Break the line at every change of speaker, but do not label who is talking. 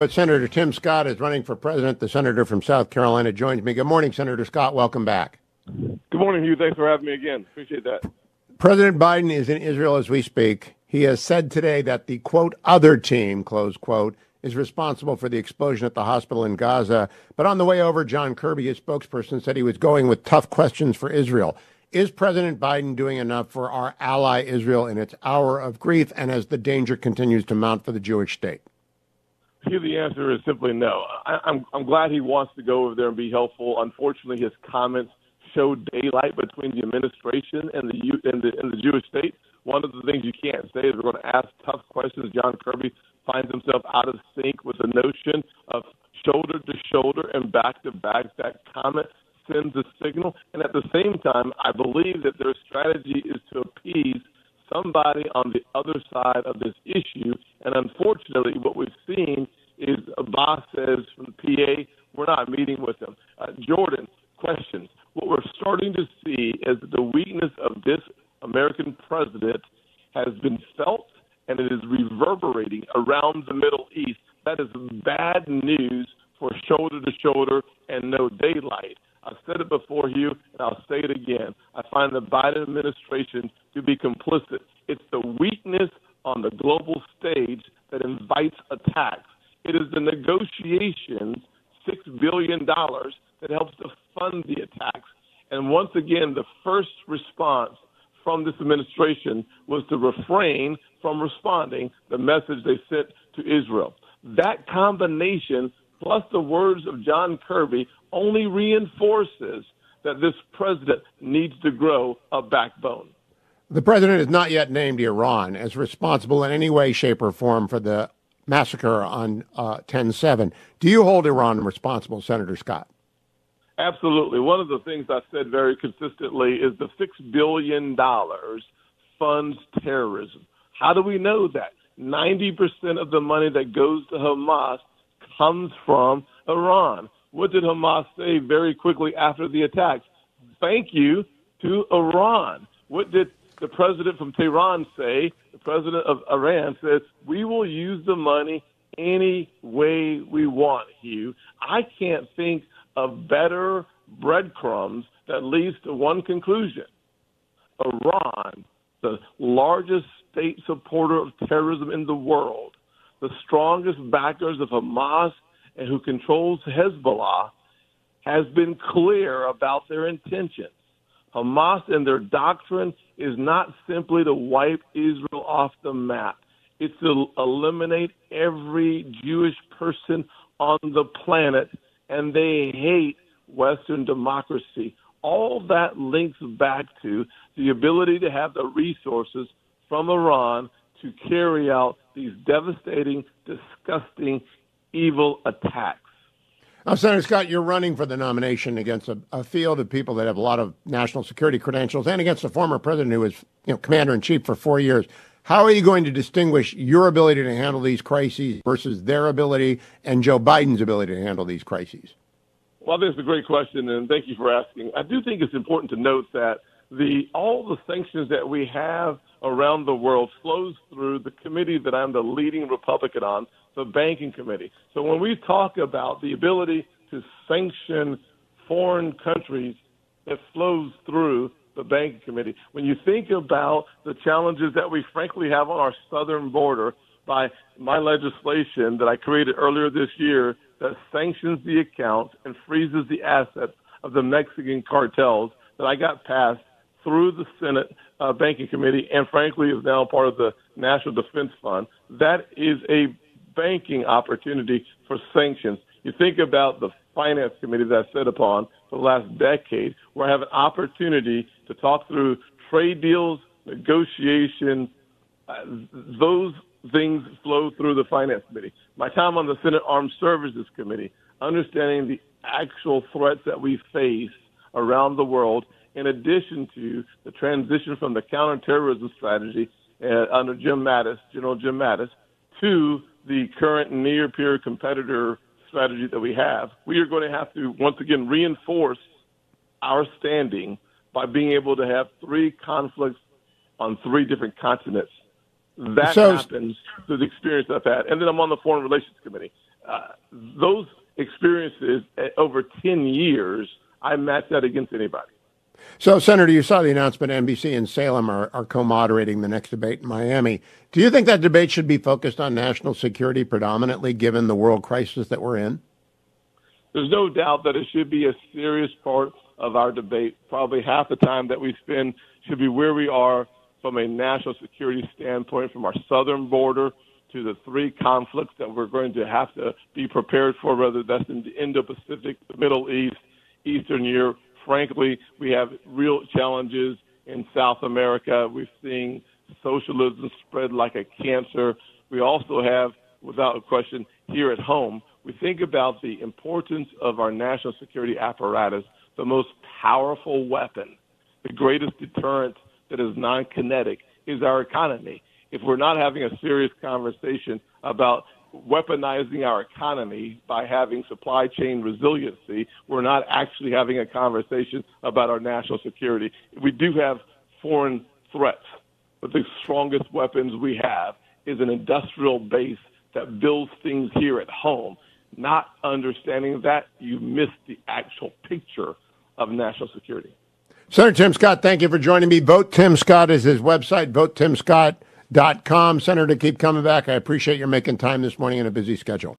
But Senator Tim Scott is running for president. The senator from South Carolina joins me. Good morning, Senator Scott. Welcome back.
Good morning, Hugh. Thanks for having me again. Appreciate that.
President Biden is in Israel as we speak. He has said today that the quote other team close quote is responsible for the explosion at the hospital in Gaza. But on the way over, John Kirby, his spokesperson, said he was going with tough questions for Israel. Is President Biden doing enough for our ally Israel in its hour of grief and as the danger continues to mount for the Jewish state?
Here, the answer is simply no. I, I'm I'm glad he wants to go over there and be helpful. Unfortunately, his comments show daylight between the administration and the and the, and the Jewish state. One of the things you can't say is we're going to ask tough questions. John Kirby finds himself out of sync with the notion of shoulder to shoulder and back to back. That comment sends a signal, and at the same time, I believe that their strategy is to appease somebody on the other side of this issue. And unfortunately, what we've seen is Abbas says PA, we're not meeting with them. Uh, Jordan, questions. What we're starting to see is the weakness of this American president has been felt and it is reverberating around the Middle East. That is bad news for shoulder to shoulder and no daylight. I've said it before, Hugh, and I'll say it again. I find the Biden administration to be complicit. It's the weakness on the global stage that invites attacks. It is the negotiations, $6 billion, dollars that helps to fund the attacks. And once again, the first response from this administration was to refrain from responding the message they sent to Israel. That combination, plus the words of John Kirby, only reinforces that this president needs to grow a backbone.
The president has not yet named Iran as responsible in any way, shape, or form for the massacre on uh, 10 7. Do you hold Iran responsible, Senator Scott?
Absolutely. One of the things I said very consistently is the $6 billion funds terrorism. How do we know that? 90% of the money that goes to Hamas comes from Iran. What did Hamas say very quickly after the attacks? Thank you to Iran. What did the president from Tehran say? The president of Iran says, we will use the money any way we want, Hugh. I can't think of better breadcrumbs that leads to one conclusion. Iran, the largest state supporter of terrorism in the world, the strongest backers of Hamas and who controls Hezbollah has been clear about their intentions. Hamas and their doctrine is not simply to wipe Israel off the map. It's to eliminate every Jewish person on the planet, and they hate Western democracy. All that links back to the ability to have the resources from Iran to carry out these devastating, disgusting, evil attacks.
Now, Senator Scott, you're running for the nomination against a, a, field of people that have a lot of national security credentials and against a former president who was you know, commander in chief for four years. How are you going to distinguish your ability to handle these crises versus their ability and Joe Biden's ability to handle these crises?
Well, that's a great question, and thank you for asking. I do think it's important to note that the all the sanctions that we have around the world flows through the committee that I'm the leading Republican on, the banking committee. So when we talk about the ability to sanction foreign countries, it flows through the banking committee. When you think about the challenges that we frankly have on our southern border by my legislation that I created earlier this year that sanctions the accounts and freezes the assets of the Mexican cartels that I got passed through the Senate uh, Banking Committee and frankly is now part of the National Defense Fund. That is a banking opportunity for sanctions. You think about the Finance Committee that I set upon for the last decade, where I have an opportunity to talk through trade deals, negotiations. Uh, those things flow through the Finance Committee. My time on the Senate Armed Services Committee, understanding the actual threats that we face around the world, in addition to the transition from the counterterrorism strategy uh, under Jim Mattis, General Jim Mattis, to the current near peer competitor strategy that we have, we are going to have to once again reinforce our standing by being able to have three conflicts on three different continents. That so, happens through the experience I've had. And then I'm on the Foreign Relations Committee. Uh, those experiences over 10 years, I match that against anybody.
So, Senator, you saw the announcement NBC and Salem are, are co moderating the next debate in Miami. Do you think that debate should be focused on national security predominantly, given the world crisis that we're in?
There's no doubt that it should be a serious part of our debate. Probably half the time that we spend should be where we are from a national security standpoint, from our southern border to the three conflicts that we're going to have to be prepared for, whether that's in the Indo-Pacific, the Middle East, Eastern Europe. Frankly, we have real challenges in South America. We're seeing socialism spread like a cancer. We also have, without a question, here at home, we think about the importance of our national security apparatus, the most powerful weapon, the greatest deterrent that is non kinetic is our economy. If we're not having a serious conversation about weaponizing our economy by having supply chain resiliency, we're not actually having a conversation about our national security. We do have foreign threats, but the strongest weapons we have is an industrial base that builds things here at home. Not understanding that, you miss the actual picture of national security.
Senator Tim Scott, thank you for joining me. Vote Tim Scott is his website, votetimscott.com. Senator, to keep coming back. I appreciate your making time this morning in a busy schedule.